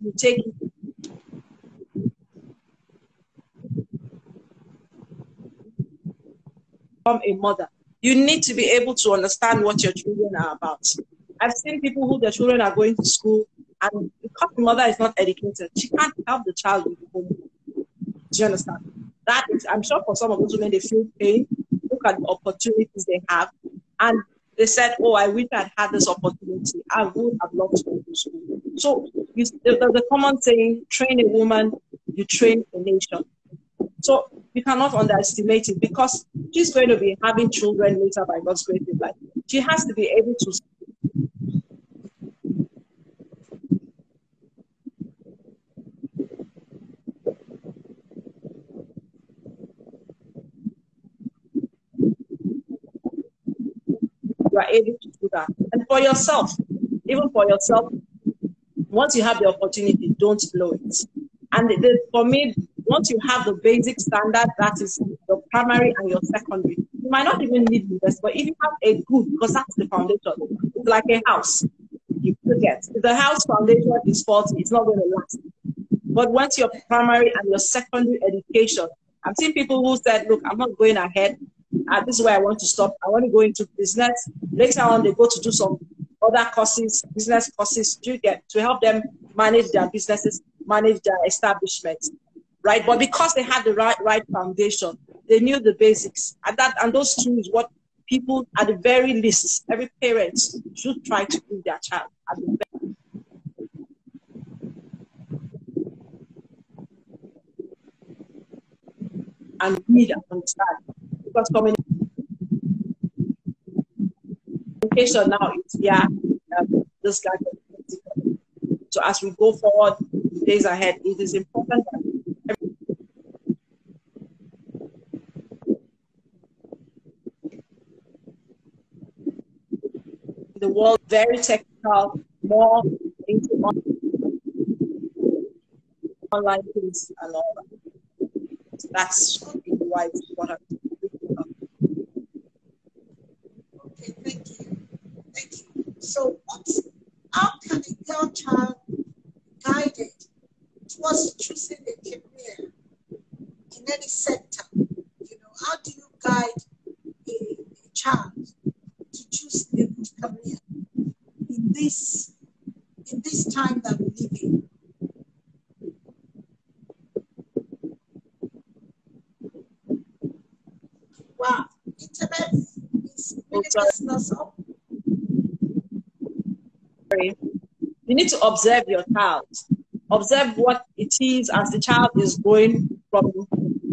you take become a mother, you need to be able to understand what your children are about. I've seen people who their children are going to school and because the mother is not educated, she can't help the child with the home. Do you understand? That is, I'm sure for some of those women, they feel pain, look at the opportunities they have, and they said, Oh, I wish I'd had this opportunity. I would have loved to go to school. So you, a common saying, train a woman, you train a nation. So you cannot underestimate it because she's going to be having children later by God's grace in life. She has to be able to you are able to do that. And for yourself, even for yourself, once you have the opportunity, don't blow it. And the, for me, once you have the basic standard, that is your primary and your secondary, you might not even need this, but if you have a good, because that's the foundation, it's like a house. You forget. If the house foundation is faulty, it's not going to last. But once your primary and your secondary education, I've seen people who said, look, I'm not going ahead. Uh, this is where I want to stop. I want to go into business. Later on, they go to do some other courses, business courses, to get to help them manage their businesses, manage their establishments, right? But because they had the right right foundation, they knew the basics, and that and those two is what people at the very least, every parent should try to give their child at the best. And read and understand because communication now is yeah, um, this guy. So as we go forward, days ahead, it is important that the world very technical, more into online things and all that. That's why it's important. Okay, thank you. Thank you. So, what's, how can a young child guided towards choosing a career in any sector? You know, how do you guide a, a child to choose a good career in this in this time that we live in? Wow, internet is really messing us up. You need to observe your child. Observe what it is as the child is going from,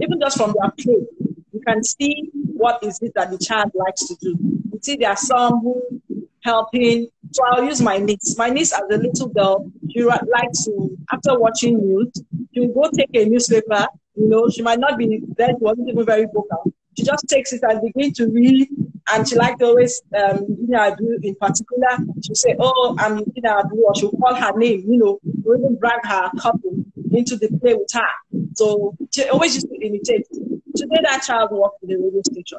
even just from their play. You can see what is it that the child likes to do. You see, there are some who helping. So I'll use my niece. My niece, as a little girl, she likes to, after watching news, she will go take a newspaper. You know, she might not be there. She wasn't even very vocal. She just takes it and begin to read. And she liked always, um, Adu in particular. She'll say, Oh, I'm Nina Adu, or she'll call her name, you know, or even drag her couple into the play with her. So she always used to imitate. Today, that child worked in the radio station.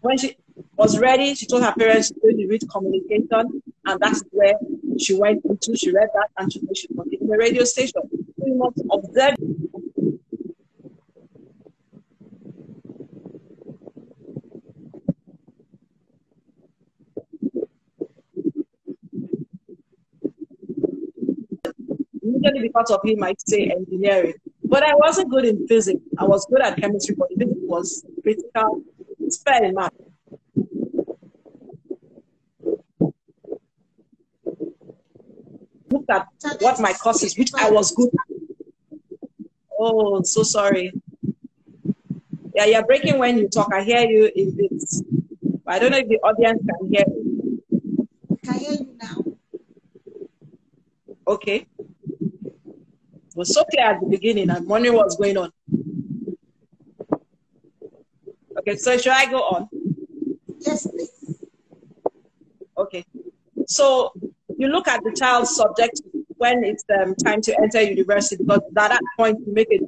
When she was ready, she told her parents she's to read communication, and that's where she went into. She read that, and she, she continued in the radio station. You must observe immediately because of him, I'd say engineering. But I wasn't good in physics. I was good at chemistry, but physics was critical. It's fair math. Look at what my courses, which I was good at. Oh, so sorry. Yeah, you're breaking when you talk. I hear you in bits. But I don't know if the audience can hear you. I can hear you now. Okay. Was so clear at the beginning. I'm wondering what's going on. Okay, so should I go on? Yes, please. Okay. So you look at the child's subject when it's um, time to enter university because at that point you make it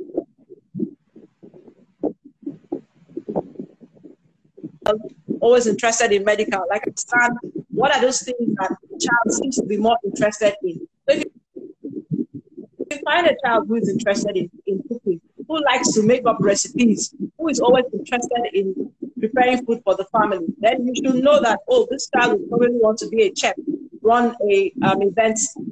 always interested in medical. Like understand what are those things that the child seems to be more interested in. So if find a child who is interested in, in cooking, who likes to make up recipes, who is always interested in preparing food for the family, then you should know that, oh, this child will probably want to be a chef, run a um,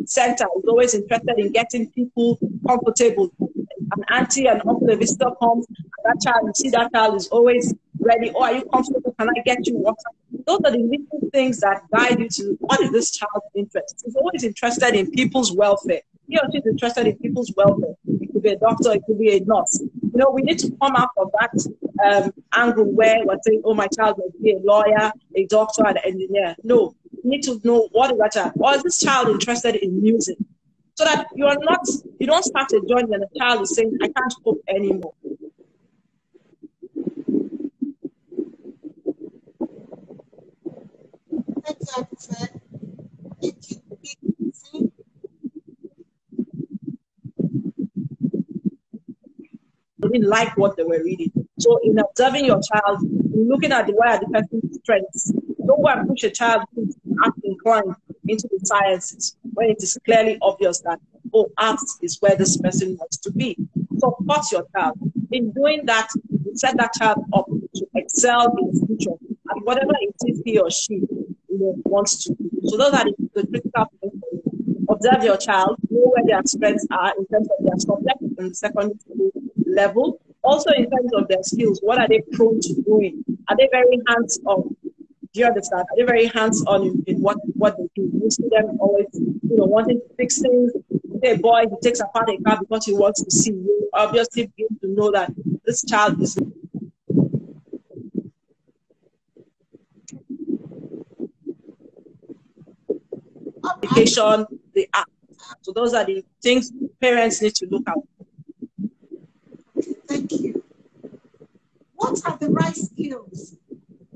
center, is always interested in getting people comfortable. An auntie and uncle, a visitor comes, that child, you see that child is always ready. Oh, are you comfortable? Can I get you water? Those are the little things that guide you to what is this child's interest. He's always interested in people's welfare. He or she is interested in people's welfare. It could be a doctor, it could be a nurse. You know, we need to come out of that um, angle where we're saying, oh, my child will be a lawyer, a doctor, an engineer. No, you need to know what is that child. Or is this child interested in music? So that you are not, you don't start a journey and the child is saying, I can't cope anymore. Didn't like what they were reading. So, in observing your child, looking at the way are the person's strengths, don't go and push a child who's inclined into the sciences when it is clearly obvious that oh, arts is where this person wants to be. Support your child. In doing that, you set that child up to excel in the future at whatever it is he or she wants to do. So those are the, the critical. Observe your child, know where their strengths are in terms of their subject the secondary school level. Also in terms of their skills, what are they prone to doing? Are they very hands-on? Do you understand? Are they very hands-on in, in what, what they do? You see them always, you know, wanting to fix things. Hey, boy, he takes apart a car because he wants to see you. Obviously, begin to know that this child is application, the app. So those are the things parents need to look at. Thank you. What are the right skills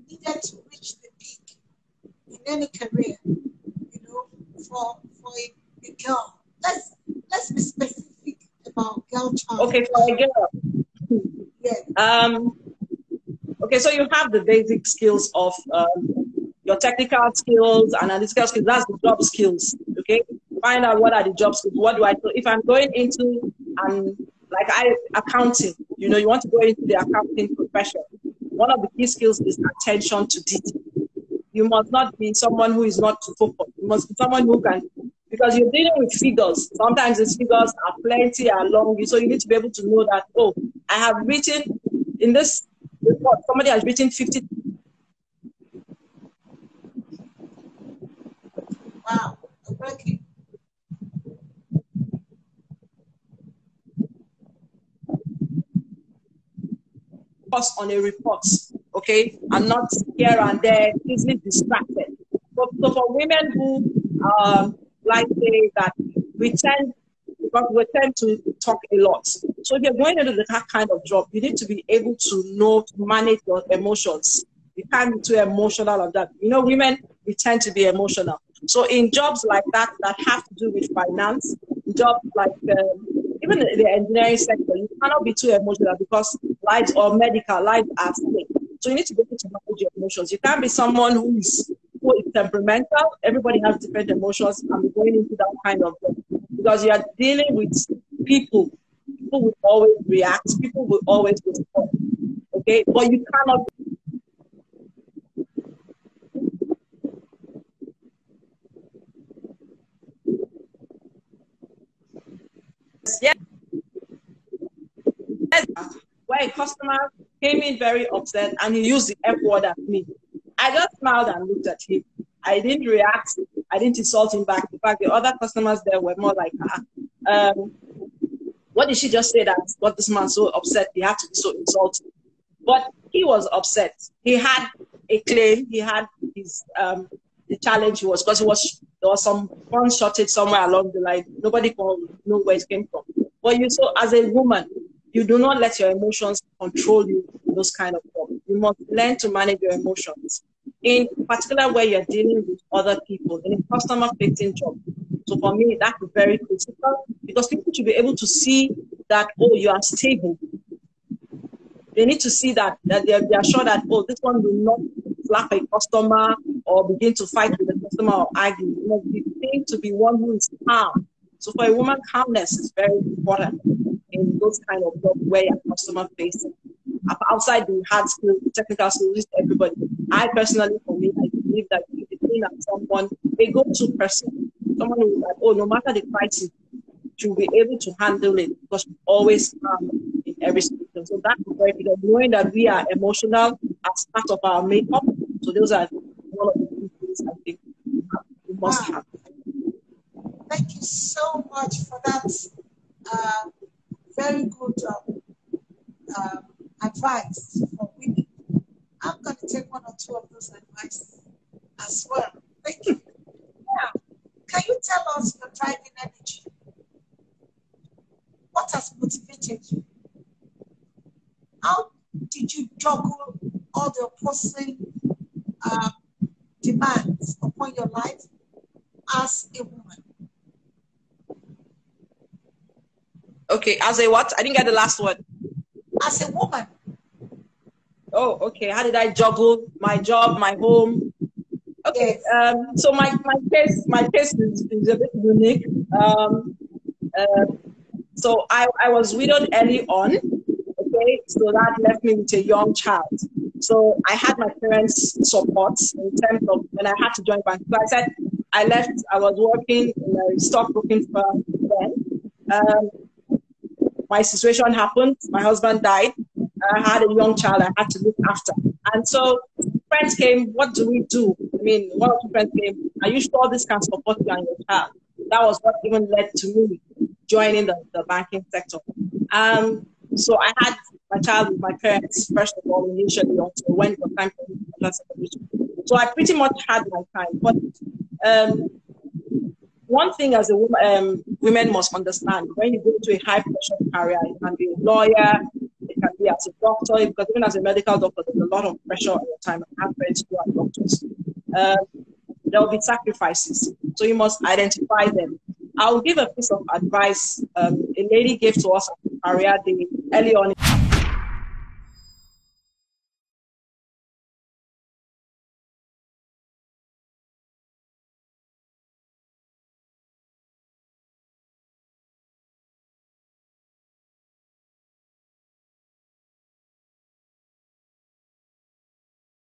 needed to reach the peak in any career? You know, for for a, a girl. Let's let's be specific about girl child. Okay, for a girl. Yes. Um. Okay, so you have the basic skills of um, your technical skills, and analytical skills, that's the job skills. Okay. Find out what are the job skills. What do I do? If I'm going into um like I accounting, you know, you want to go into the accounting profession. One of the key skills is attention to detail. You must not be someone who is not focused. You must be someone who can because you're dealing with figures. Sometimes these figures are plenty, are long, so you need to be able to know that, oh, I have written in this report, somebody has written 50 Wow. Okay. Focus on a report, okay, and not here and there, easily distracted. So, so for women who um, like say that we tend we tend to talk a lot. So if you're going into that kind of job, you need to be able to know to manage your emotions. You can't be too emotional of that. You know, women we tend to be emotional. So in jobs like that that have to do with finance, jobs like um, even the engineering sector, you cannot be too emotional because lives or medical lives are stake. So you need to be able to manage your emotions. You can't be someone who is who is temperamental. Everybody has different emotions and going into that kind of job because you are dealing with people. People will always react. People will always respond. Okay, but you cannot yes. A customer came in very upset and he used the F word at me. I just smiled and looked at him. I didn't react. I didn't insult him back. In fact, the other customers there were more like, ah, um, what did she just say that got this man so upset? He had to be so insulted. But he was upset. He had a claim. He had his um, the challenge was because it was there was some fund shortage somewhere along the line. Nobody can know where it came from. But you saw as a woman, you do not let your emotions control you those kind of problems. You must learn to manage your emotions. In particular where you're dealing with other people in a customer facing job. So for me, that's very critical because people should be able to see that, oh, you are stable. They need to see that, that they're, they're sure that, oh, this one will not slap a customer or begin to fight with the customer or argue. You must be trained to be one who is calm So for a woman, calmness is very important in those kind of job where you're customer facing. Outside the hard skill, technical skills, everybody. I personally, for me, I believe that if you clean up someone, a go-to person, someone who is like, oh, no matter the crisis, to be able to handle it because we always calm in every situation. So that's very good. Knowing that we are emotional as part of our makeup. So those are one of the things I think we must have. Thank you so much for that uh, very good uh, uh, advice for women. I'm going to take one or two of those advice as well. Thank you. Yeah. Can you tell us your driving energy? What has motivated you? How did you juggle all the opposing uh, demands upon your life as a woman? Okay, as a what? I didn't get the last one. As a woman. Oh, okay. How did I juggle my job, my home? Okay. Yes. Um, so my, my case my case is, is a bit unique. Um, uh, so I, I was widowed early on. Okay, so that left me with a young child. So I had my parents' support in terms of when I had to join bank. So I said I left. I was working in a stockbroking firm then. Um, my situation happened. My husband died. I had a young child I had to look after. And so friends came, what do we do? I mean, one or two friends came, are you sure this can support you and your child? That was what even led to me joining the, the banking sector. Um, so I had my child with my parents, first of all, initially until when it was time for me to So I pretty much had my time. But um, one thing as a woman, um, women must understand when you go to a high pressure career, you can be a lawyer, it can be as a doctor, because even as a medical doctor, there's a lot of pressure on your time. I have friends who are doctors. Um, there will be sacrifices. So you must identify them. I'll give a piece of advice um, a lady gave to us at career day early on.